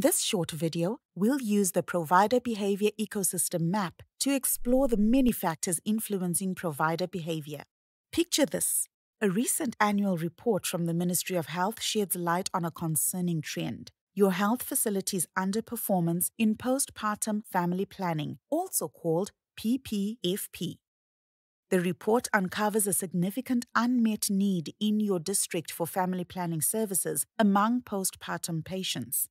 In this short video, we'll use the Provider Behavior Ecosystem Map to explore the many factors influencing provider behavior. Picture this. A recent annual report from the Ministry of Health sheds light on a concerning trend. Your health facility's underperformance in postpartum family planning, also called PPFP. The report uncovers a significant unmet need in your district for family planning services among postpartum patients.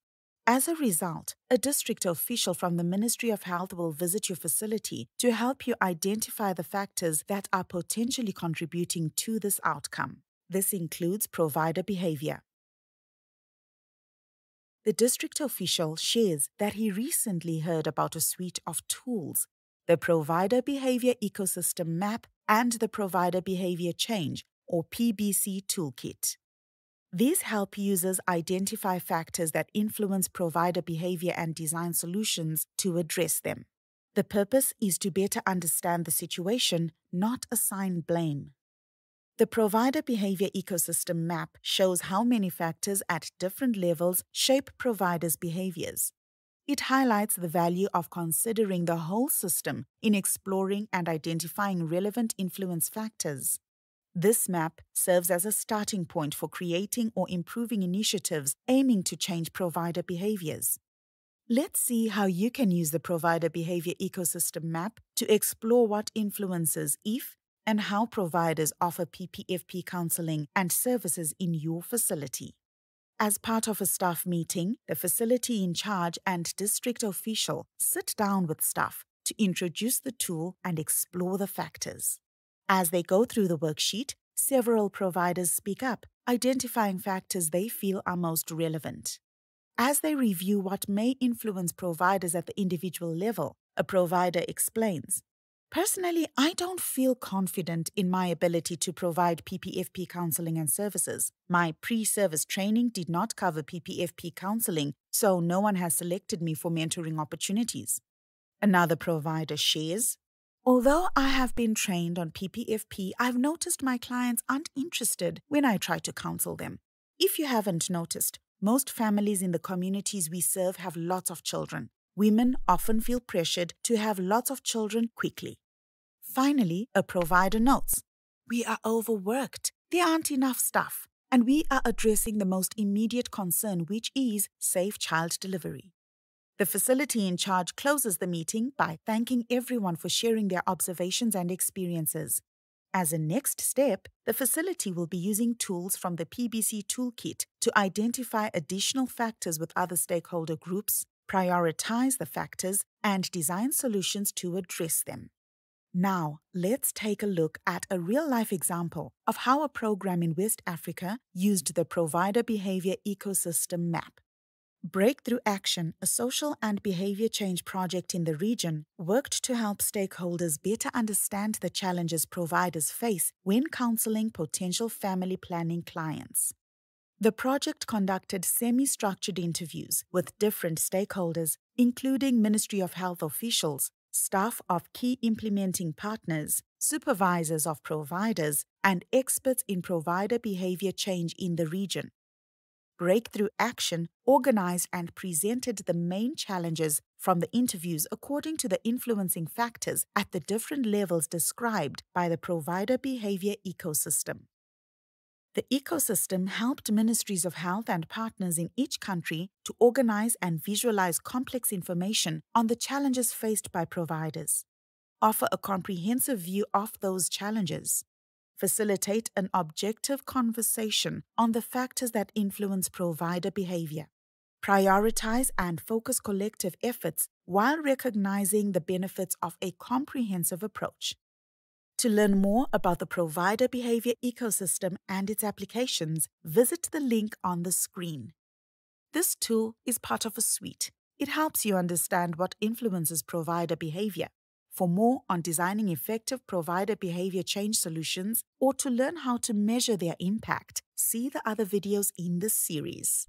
As a result, a district official from the Ministry of Health will visit your facility to help you identify the factors that are potentially contributing to this outcome. This includes provider behavior. The district official shares that he recently heard about a suite of tools the Provider Behavior Ecosystem Map, and the Provider Behavior Change, or PBC Toolkit. These help users identify factors that influence provider behavior and design solutions to address them. The purpose is to better understand the situation, not assign blame. The Provider Behavior Ecosystem Map shows how many factors at different levels shape providers' behaviors. It highlights the value of considering the whole system in exploring and identifying relevant influence factors. This map serves as a starting point for creating or improving initiatives aiming to change provider behaviors. Let's see how you can use the Provider Behavior Ecosystem Map to explore what influences if and how providers offer PPFP counseling and services in your facility. As part of a staff meeting, the facility in charge and district official sit down with staff to introduce the tool and explore the factors. As they go through the worksheet, several providers speak up, identifying factors they feel are most relevant. As they review what may influence providers at the individual level, a provider explains Personally, I don't feel confident in my ability to provide PPFP counseling and services. My pre service training did not cover PPFP counseling, so no one has selected me for mentoring opportunities. Another provider shares Although I have been trained on PPFP, I've noticed my clients aren't interested when I try to counsel them. If you haven't noticed, most families in the communities we serve have lots of children women often feel pressured to have lots of children quickly. Finally, a provider notes We are overworked, there aren't enough staff, and we are addressing the most immediate concern, which is safe child delivery. The facility in charge closes the meeting by thanking everyone for sharing their observations and experiences. As a next step, the facility will be using tools from the PBC Toolkit to identify additional factors with other stakeholder groups prioritize the factors, and design solutions to address them. Now, let's take a look at a real life example of how a program in West Africa used the Provider Behavior Ecosystem Map. Breakthrough Action, a social and behavior change project in the region, worked to help stakeholders better understand the challenges providers face when counseling potential family planning clients. The project conducted semi structured interviews with different stakeholders, including Ministry of Health officials, staff of key implementing partners, supervisors of providers, and experts in provider behavior change in the region. Breakthrough Action organized and presented the main challenges from the interviews according to the influencing factors at the different levels described by the provider behavior ecosystem. The ecosystem helped ministries of health and partners in each country to organize and visualize complex information on the challenges faced by providers, offer a comprehensive view of those challenges, facilitate an objective conversation on the factors that influence provider behavior, prioritize and focus collective efforts while recognizing the benefits of a comprehensive approach. To learn more about the provider behavior ecosystem and its applications, visit the link on the screen. This tool is part of a suite. It helps you understand what influences provider behavior. For more on designing effective provider behavior change solutions or to learn how to measure their impact, see the other videos in this series.